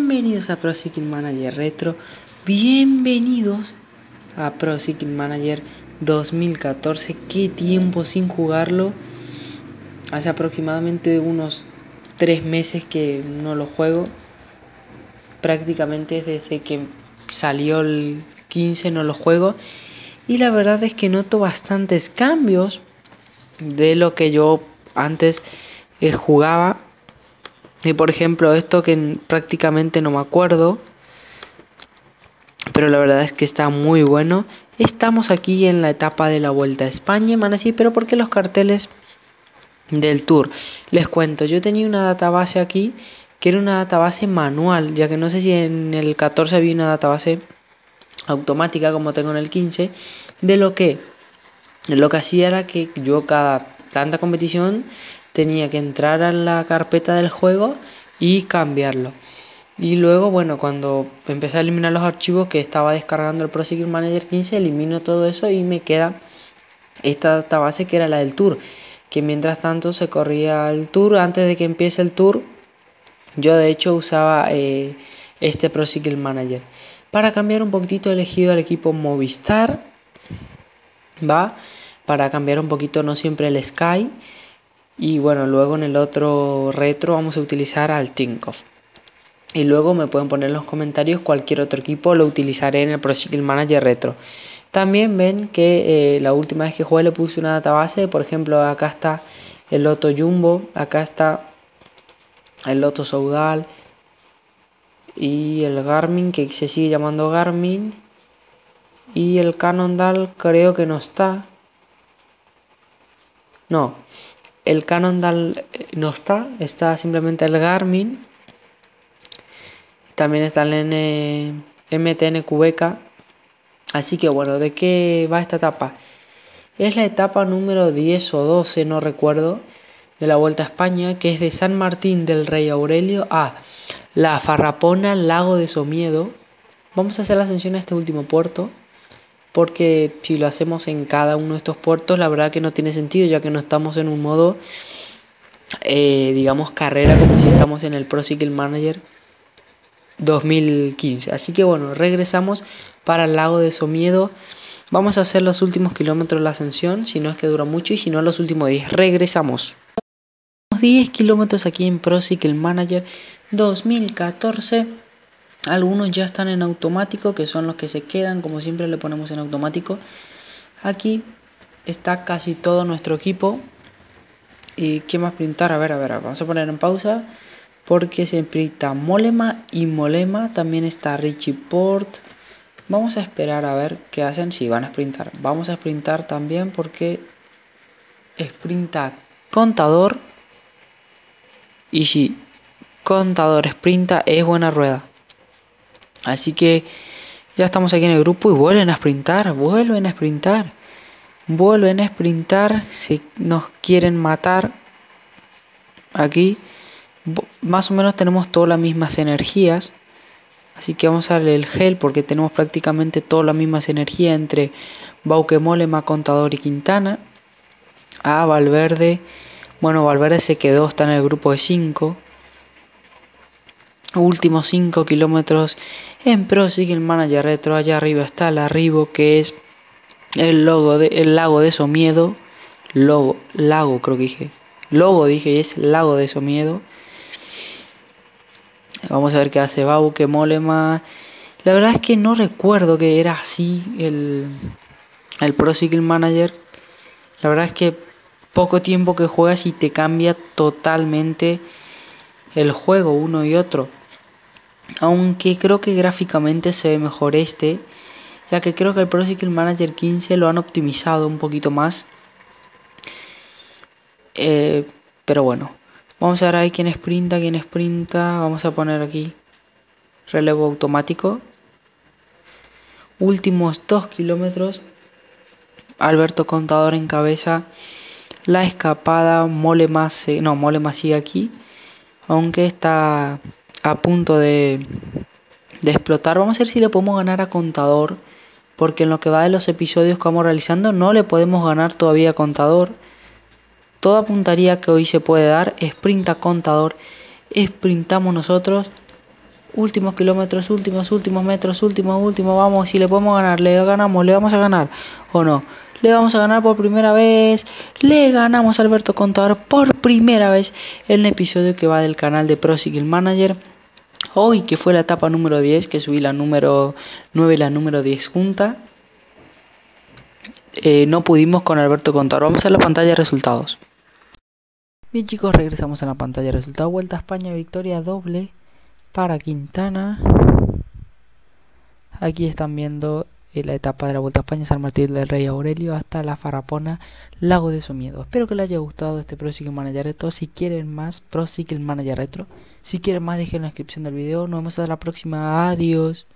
Bienvenidos a Pro Cycle Manager Retro. Bienvenidos a Pro Cycle Manager 2014. Qué tiempo sin jugarlo. Hace aproximadamente unos 3 meses que no lo juego. Prácticamente desde que salió el 15 no lo juego. Y la verdad es que noto bastantes cambios de lo que yo antes eh, jugaba y por ejemplo, esto que prácticamente no me acuerdo, pero la verdad es que está muy bueno. Estamos aquí en la etapa de la Vuelta a España, man, así, pero ¿por qué los carteles del Tour? Les cuento, yo tenía una database aquí que era una database manual, ya que no sé si en el 14 había una database automática como tengo en el 15, de lo que lo que hacía era que yo cada tanta competición tenía que entrar a la carpeta del juego y cambiarlo. Y luego, bueno, cuando empecé a eliminar los archivos que estaba descargando el Pro Manager 15, elimino todo eso y me queda esta database que era la del tour. Que mientras tanto se corría el tour. Antes de que empiece el tour, yo de hecho usaba eh, este Pro Manager. Para cambiar un poquitito he elegido el equipo Movistar. ¿Va? Para cambiar un poquito no siempre el Sky. Y bueno, luego en el otro retro vamos a utilizar al Tinkoff. Y luego me pueden poner en los comentarios cualquier otro equipo, lo utilizaré en el Pro Manager Retro. También ven que eh, la última vez que jugué le puse una database, por ejemplo acá está el Loto Jumbo, acá está el Loto Saudal y el Garmin que se sigue llamando Garmin y el Cannondale creo que no está. No, el Canon eh, no está, está simplemente el Garmin. También está el N, MTN Cubeca. Así que bueno, ¿de qué va esta etapa? Es la etapa número 10 o 12, no recuerdo, de la Vuelta a España, que es de San Martín del Rey Aurelio a La Farrapona, Lago de Somiedo. Vamos a hacer la ascensión a este último puerto porque si lo hacemos en cada uno de estos puertos, la verdad que no tiene sentido, ya que no estamos en un modo, eh, digamos, carrera, como si estamos en el Pro Cycle Manager 2015. Así que bueno, regresamos para el lago de Somiedo. Vamos a hacer los últimos kilómetros de la ascensión, si no es que dura mucho, y si no, los últimos 10. Regresamos. 10 kilómetros aquí en Pro Cycle Manager 2014. Algunos ya están en automático, que son los que se quedan, como siempre le ponemos en automático. Aquí está casi todo nuestro equipo. ¿Y qué más printar? A ver, a ver, vamos a poner en pausa. Porque se printa Molema y Molema. También está Richie Port. Vamos a esperar a ver qué hacen. Si van a sprintar. Vamos a sprintar también porque sprinta contador. Y si contador sprinta es buena rueda. Así que ya estamos aquí en el grupo y vuelven a sprintar, vuelven a sprintar, vuelven a sprintar, si nos quieren matar aquí, más o menos tenemos todas las mismas energías, así que vamos a darle el gel porque tenemos prácticamente todas las mismas energías entre Bauque Molema, Contador y Quintana, a Valverde, bueno Valverde se quedó, está en el grupo de 5, últimos 5 kilómetros en Pro el Manager Retro. Allá arriba está el arribo que es el, logo de, el lago de Somiedo. Logo, lago creo que dije. Logo dije y es lago de Somiedo. Vamos a ver qué hace Bau, que mole más. La verdad es que no recuerdo que era así el, el Pro Cycle Manager. La verdad es que poco tiempo que juegas y te cambia totalmente el juego uno y otro. Aunque creo que gráficamente se ve mejor este, ya que creo que el Pro Manager 15 lo han optimizado un poquito más. Eh, pero bueno, vamos a ver ahí quién sprinta, quién sprinta. Vamos a poner aquí relevo automático. Últimos 2 kilómetros. Alberto Contador en cabeza. La escapada, Mole más, no, Mole más sigue aquí. Aunque está a punto de, explotar. Vamos a ver si le podemos ganar a Contador. Porque en lo que va de los episodios que vamos realizando no le podemos ganar todavía a Contador. Toda puntaría que hoy se puede dar, sprint a Contador, sprintamos nosotros. Últimos kilómetros, últimos, últimos metros, últimos, últimos. Vamos, si le podemos ganar, le ganamos, le vamos a ganar o no. Le vamos a ganar por primera vez. Le ganamos a Alberto Contador por primera vez en el episodio que va del canal de Pro Manager. Hoy, que fue la etapa número 10, que subí la número 9 y la número 10 junta. Eh, no pudimos con Alberto Contador. Vamos a la pantalla de resultados. Bien chicos, regresamos a la pantalla de resultados. Vuelta a España, victoria doble para Quintana. Aquí están viendo eh, la etapa de la Vuelta a España, San Martín del Rey Aurelio hasta la Farapona, Lago de Somiedo. Espero que les haya gustado este Pro Cycle Manager Retro. Si quieren más Pro Cycle Manager Retro, si quieren más dejen en la descripción del video. Nos vemos hasta la próxima. Adiós.